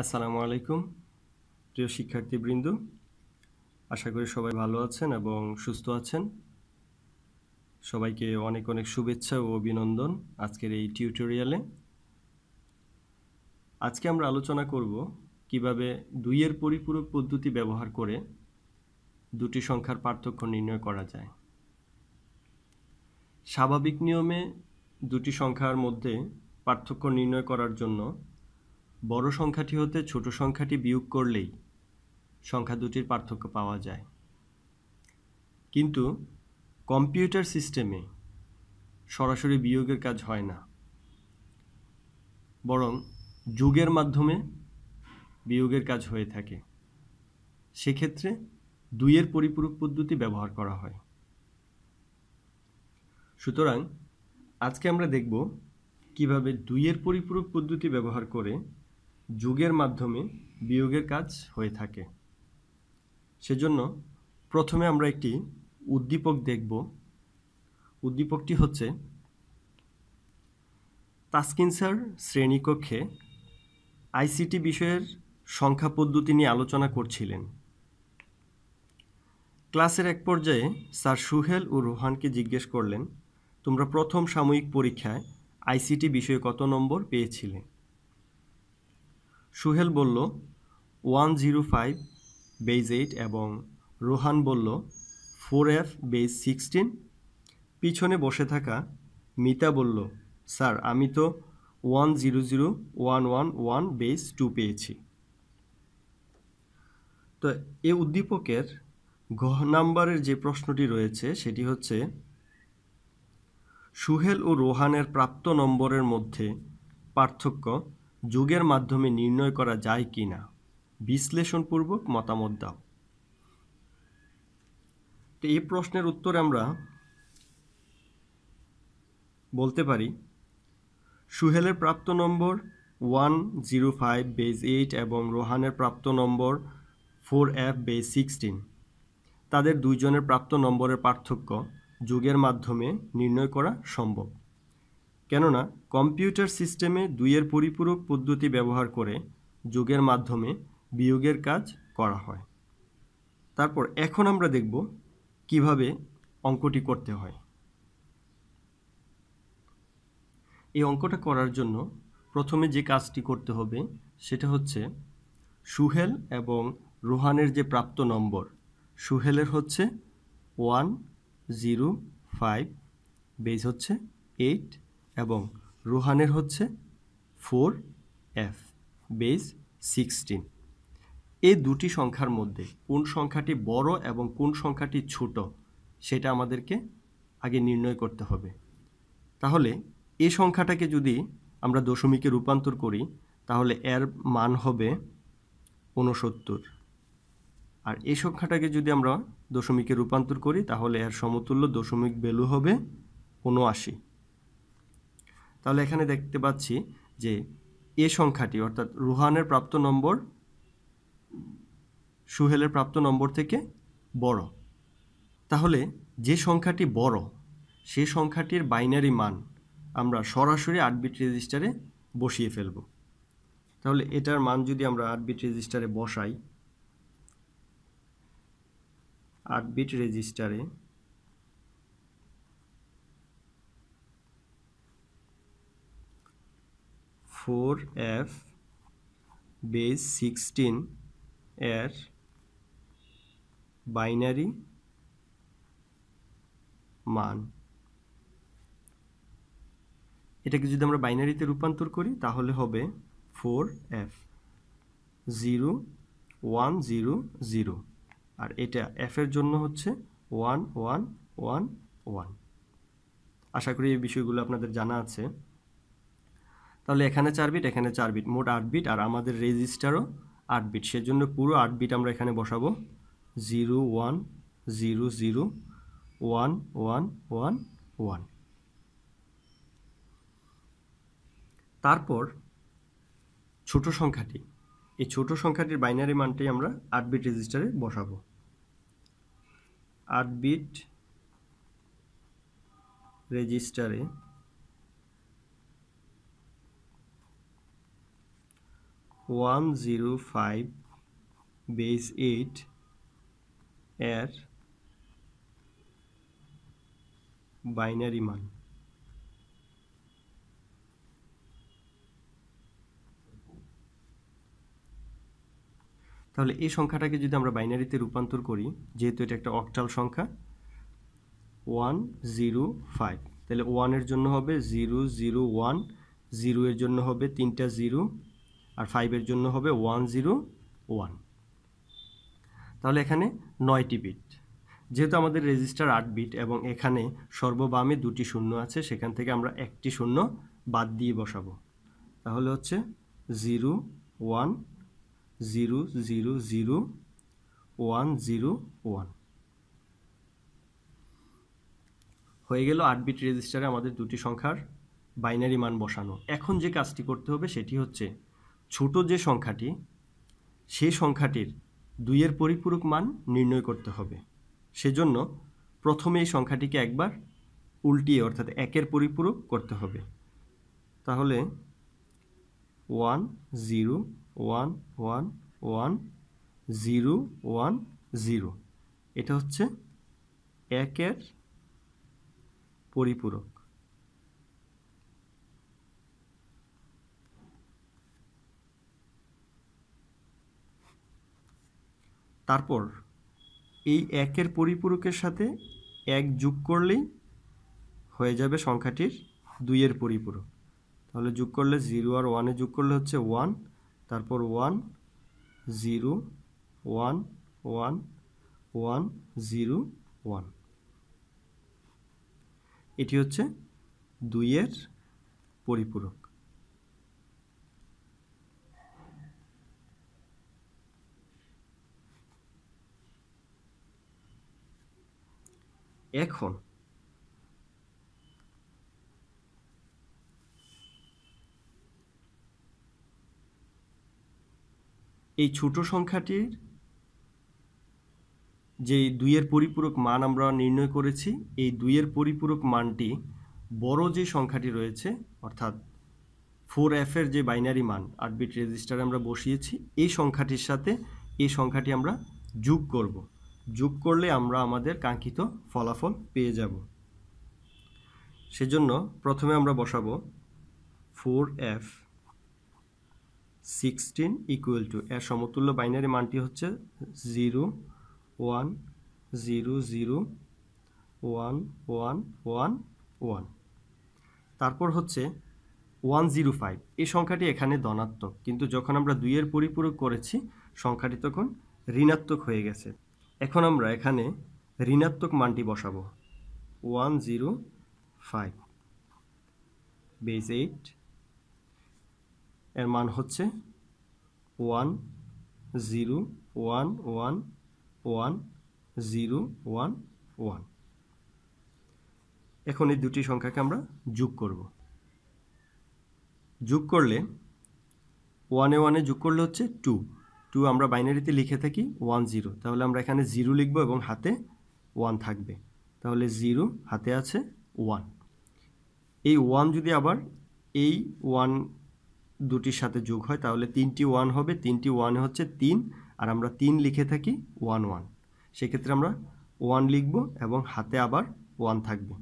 আসসালামু আলাইকুম, প্রিয় শিক্ষার্থীবৃন্দ। আশা করি সবাই ভালো আছেন এবং সুস্থ আছেন। সবাইকে অনেক অনেক শুভেচ্ছা ও অভিনন্দন আজকের এই টিউটোরিয়ালে। আজকে আমরা আলোচনা করব কীভাবে দুইয়ের পরিপূরক পদ্ধতি ব্যবহার করে দুটি সংখ্যার পার্থক্য নির্ণয় করা যায়। স্বাভাবিক নিয়মে দুটি সংখ্যার মধ্যে পার্থক্য নির্ণয় করার জন্য বড় সংখ্যাটি হতে ছোট সংখ্যাটি বিয়োগ করলেই সংখ্যা দুটির পার্থক্য পাওয়া যায়। কিন্তু কম্পিউটার সিস্টেমে সরাসরি বিয়োগের কাজ হয় না। বরং যুগের মাধ্যমে বিয়োগের কাজ হয়ে থাকে। সেক্ষেত্রে দুইয়ের পরিপূরক পদ্ধতি ব্যবহার করা হয়। সুতরাং আজকে আমরা দেখব কীভাবে দুইয়ের পরিপূরক পদ্ধতি ব্যবহার করে যুগের মাধ্যমে বিয়োগের কাজ হয়ে থাকে। সেজন্য প্রথমে আমরা একটি উদ্দীপক দেখব। উদ্দীপকটি হচ্ছে, তাসকিন স্যার শ্রেণীকক্ষে আইসিটি বিষয়ের সংখ্যা পদ্ধতি নিয়ে আলোচনা করছিলেন। ক্লাসের এক পর্যায়ে স্যার সুহেল ও রোহানকে জিজ্ঞেস করলেন, তোমরা প্রথম সাময়িক পরীক্ষায় আইসিটি বিষয়ে কত নম্বর পেয়েছিলে? সুহেল বলল, one zero five base eight এবং রোহান বলল, ফোর এফ বেজ সিক্সটিন পিছনে বসে থাকা মিতা বলল, স্যার, আমি তো one zero zero one one one base two পেয়েছি। তো এ উদ্দীপকের ঘ নাম্বারের যে প্রশ্নটি রয়েছে সেটি হচ্ছে, সুহেল ও রোহানের প্রাপ্ত নম্বরের মধ্যে পার্থক্য যুগের মাধ্যমে নির্ণয় করা যায় কি না? বিশ্লেষণপূর্বক মতামত দাও। তো এই প্রশ্নের উত্তরে আমরা বলতে পারি, সুহেলের প্রাপ্ত নম্বর one zero five base eight এবং রোহানের প্রাপ্ত নম্বর ফোর এফ বেজ সিক্সটিন। তাদের দুইজনের প্রাপ্ত নম্বরের পার্থক্য যুগের মাধ্যমে নির্ণয় করা সম্ভব। কেননা কম্পিউটার সিস্টেমে দুইয়ের পরিপূরক পদ্ধতি ব্যবহার করে যোগের মাধ্যমে বিয়োগের কাজ করা হয়। তারপর এখন আমরা দেখব কীভাবে অঙ্কটি করতে হয়। এই অঙ্কটা করার জন্য প্রথমে যে কাজটি করতে হবে সেটা হচ্ছে সুহেল এবং রোহানের যে প্রাপ্ত নম্বর, সুহেলের হচ্ছে ওয়ান জিরো ফাইভ, বেজ হচ্ছে এইট এবং রোহানের হচ্ছে ফোর এফ বেজ সিক্সটিন। এই দুটি সংখ্যার মধ্যে কোন সংখ্যাটি বড় এবং কোন সংখ্যাটি ছোট, সেটা আমাদেরকে আগে নির্ণয় করতে হবে। তাহলে এই সংখ্যাটাকে যদি আমরা দশমিকে রূপান্তর করি, তাহলে এর মান হবে ঊনসত্তর। আর এই সংখ্যাটাকে যদি আমরা দশমিকে রূপান্তর করি, তাহলে এর সমতুল্য দশমিক ভ্যালু হবে উনআশি তাহলে এখানে দেখতে পাচ্ছি যে এ সংখ্যাটি, অর্থাৎ রুহানের প্রাপ্ত নম্বর, সুহেলের প্রাপ্ত নম্বর থেকে বড়। তাহলে যে সংখ্যাটি বড়, সে সংখ্যাটির বাইনারি মান আমরা সরাসরি আট বিট রেজিস্টারে বসিয়ে ফেলব। তাহলে এটার মান যদি আমরা আট বিট রেজিস্টারে বসাই আট বিট রেজিস্টারে ফোর এফ বেস সিক্সটিন এর বাইনারি মান। এটাকে যদি আমরা বাইনারিতে রূপান্তর করি, তাহলে হবে four F zero one zero zero. আর এটা এফের জন্য হচ্ছে ওয়ান ওয়ান ওয়ান ওয়ান। আশা করি এই বিষয়গুলো আপনাদের জানা আছে। তাহলে এখানে চার বিট এখানে চার বিট মোট আট বিট আর আমাদের রেজিস্টারও আট বিট সেজন্য পুরো আট বিট আমরা এখানে বসাবো। Zero, one, zero zero, one one one one. তারপর ছোট সংখ্যাটি। এই ছোট সংখ্যাটির বাইনারি মানটি আমরা আট বিট রেজিস্টারে বসাবো। আট বিট রেজিস্টারে one zero five base eight এর বাইনারি মান। তাহলে এই সংখ্যাটাকে যদি আমরা বাইনারিতে রূপান্তর করি, যেহেতু এটা একটা অক্টাল সংখ্যা ওয়ান জিরো ফাইভ তাহলে ওয়ানের জন্য হবে জিরো জিরো ওয়ান জিরো এর জন্য হবে তিনটা জিরো আর ফাইভের জন্য হবে ওয়ান জিরো ওয়ান তাহলে এখানে নয়টি বিট যেহেতু আমাদের রেজিস্টার আট বিট এবং এখানে সর্ববামে দুটি শূন্য আছে, সেখান থেকে আমরা একটি শূন্য বাদ দিয়ে বসাবো। তাহলে হচ্ছে zero one zero zero zero one zero one হয়ে গেল আট বিট রেজিস্টারে আমাদের দুটি সংখ্যার বাইনারি মান বসানো। এখন যে কাজটি করতে হবে সেটি হচ্ছে ছোট যে সংখ্যাটি, সে সংখ্যাটির দুইয়ের পরিপূরক মান নির্ণয় করতে হবে। সেজন্য প্রথমে এই সংখ্যাটিকে একবার উল্টিয়ে, অর্থাৎ একের পরিপূরক করতে হবে। তাহলে one, zero, one one one, zero one, zero. এটা হচ্ছে একের পরিপূরক। তারপর এই একের পরিপূরকের সাথে এক যোগ করলেই হয়ে যাবে সংখ্যাটির দুইয়ের পরিপূরক। তাহলে যোগ করলে জিরো আর ওয়ানে যোগ করলে হচ্ছে ওয়ান, তারপর one, zero, one one one, zero, one. এটি হচ্ছে দুইয়ের পরিপূরক। এখন। এই ছোট সংখ্যাটির যে দুইয়ের পরিপূরক মান আমরা নির্ণয় করেছি, এই দুইয়ের পরিপূরক মানটি বড় যে সংখ্যাটি রয়েছে, অর্থাৎ ফোর এফের যে বাইনারি মান, আট বিট রেজিস্টারে আমরা বসিয়েছি, এই সংখ্যাটির সাথে এই সংখ্যাটি আমরা যোগ করব। যোগ করলে আমরা আমাদের কাঙ্ক্ষিত ফলাফল পেয়ে যাব। সেজন্য প্রথমে আমরা বসাবো four F sixteen equal to এর সমতুল্য বাইনারি মানটি হচ্ছে zero, one, zero zero, one one one one. তারপর হচ্ছে ওয়ান, জিরো, ফাইভ। এই সংখ্যাটি এখানে ধনাত্মক, কিন্তু যখন আমরা দুইয়ের পরিপূরক করেছি, সংখ্যাটি তখন ঋণাত্মক হয়ে গেছে। এখন আমরা এখানে ঋণাত্মক মানটি বসাবো। One zero five. Base eight. এর মান হচ্ছে one zero one one one zero one one. এখন এই দুটি সংখ্যাকে আমরা যোগ করব। যোগ করলে, ওয়ানে ওয়ানে যোগ করলে হচ্ছে টু। টু আমরা বাইনারিতে লিখে থাকি ওয়ান জিরো। তাহলে আমরা এখানে জিরো লিখব এবং হাতে ওয়ান থাকবে। তাহলে জিরো হাতে আছে ওয়ান। এই ওয়ান যদি আবার এই ওয়ান দুটির সাথে যোগ হয়, তাহলে তিনটি ওয়ান হবে, তিনটি ওয়ান হচ্ছে তিন, আর আমরা তিন লিখে থাকি ওয়ান ওয়ান। সেক্ষেত্রে আমরা ওয়ান লিখব এবং হাতে আবার ওয়ান থাকবে।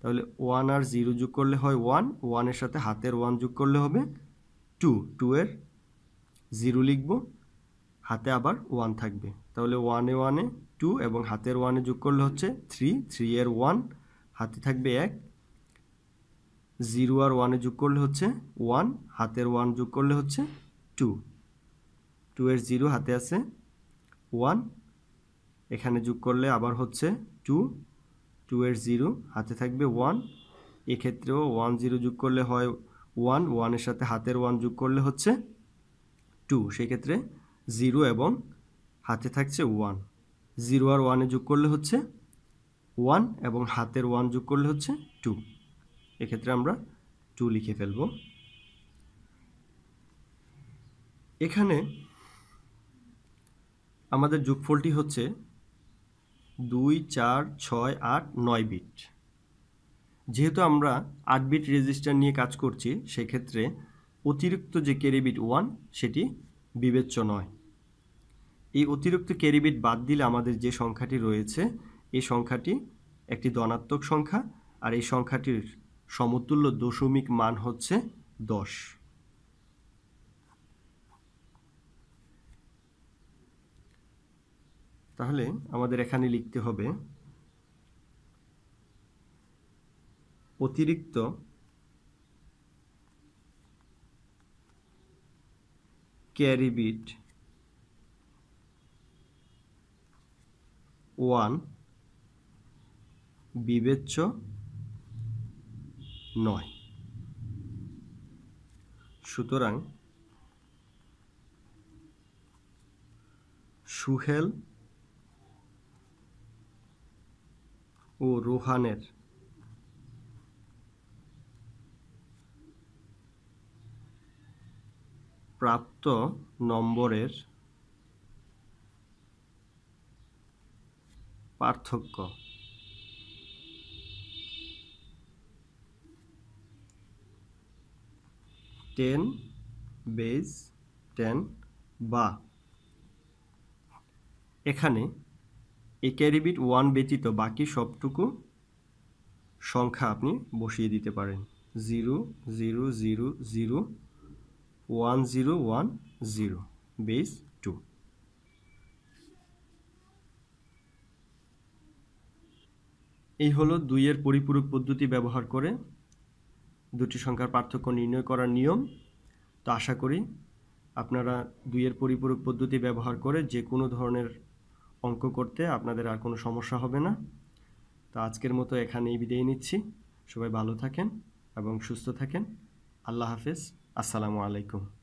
তাহলে ওয়ান আর জিরো যোগ করলে হয় ওয়ান, ওয়ানের সাথে হাতের ওয়ান যোগ করলে হবে টু। টু এর জিরো লিখব হাতে আবার ওয়ান থাকবে। তাহলে ওয়ানে ওয়ানে টু এবং হাতের ওয়ানে যোগ করলে হচ্ছে থ্রি থ্রি এর ওয়ান হাতে থাকবে এক জিরো আর ওয়ানে যোগ করলে হচ্ছে ওয়ান হাতের ওয়ান যোগ করলে হচ্ছে টু টু এর জিরো হাতে আছে ওয়ান এখানে যোগ করলে আবার হচ্ছে টু টু এর জিরো হাতে থাকবে ওয়ান এক্ষেত্রেও ওয়ান জিরো যোগ করলে হয় ওয়ান ওয়ানের সাথে হাতের ওয়ান যোগ করলে হচ্ছে টু সেক্ষেত্রে জিরো এবং হাতে থাকছে ওয়ান। জিরো আর ওয়ানে যোগ করলে হচ্ছে ওয়ান এবং হাতের ওয়ান যোগ করলে হচ্ছে টু। এক্ষেত্রে আমরা টু লিখে ফেলব। এখানে আমাদের যোগফলটি হচ্ছে দুই, চার, ছয়, আট, নয় বিট। যেহেতু আমরা আট বিট রেজিস্টার নিয়ে কাজ করছি, সেক্ষেত্রে অতিরিক্ত যে ক্যারি বিট ওয়ান, সেটি বিবেচ্য নয়। এই অতিরিক্ত ক্যারিবিট বাদ দিলে আমাদের যে সংখ্যাটি রয়েছে, এই সংখ্যাটি একটি ধনাত্মক সংখ্যা আর এই সংখ্যাটির সমতুল্য দশমিক মান হচ্ছে দশ। তাহলে আমাদের এখানে লিখতে হবে, অতিরিক্ত ক্যারি ওয়ান বিবেচ্য নয়। সুতরাং সুহেল ও রোহানের প্রাপ্ত নম্বরের পার্থক্য। টেন বেজ টেন বা। এখানে ক্যারিবিট ওয়ান ব্যতীত বাকি সবটুকু সংখ্যা আপনি বসিয়ে দিতে পারেন। Zero zero zero zero one zero one zero base two এই হলো দুইয়ের পরিপূরক পদ্ধতি ব্যবহার করে দুটি সংখ্যার পার্থক্য নির্ণয় করার নিয়ম। তো আশা করি আপনারা দুইয়ের পরিপূরক পদ্ধতি ব্যবহার করে যে কোনো ধরনের অঙ্ক করতে আপনাদের আর কোনো সমস্যা হবে না। তো আজকের মতো এখানেই বিদায় নিচ্ছি। সবাই ভালো থাকেন এবং সুস্থ থাকেন। আল্লাহ হাফেজ। আসসালামু আলাইকুম।